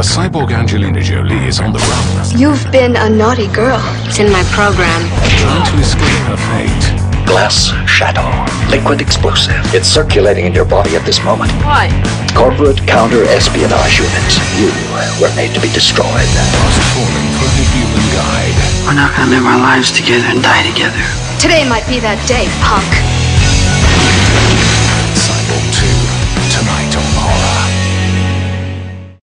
A cyborg Angelina Jolie is on the run, You've been a naughty girl. It's in my program. trying to escape her fate. Glass shadow. Liquid explosive. It's circulating in your body at this moment. Why? Corporate counter espionage units. You were made to be destroyed. Fast falling for the human guide. We're not gonna live our lives together and die together. Today might be that day, punk.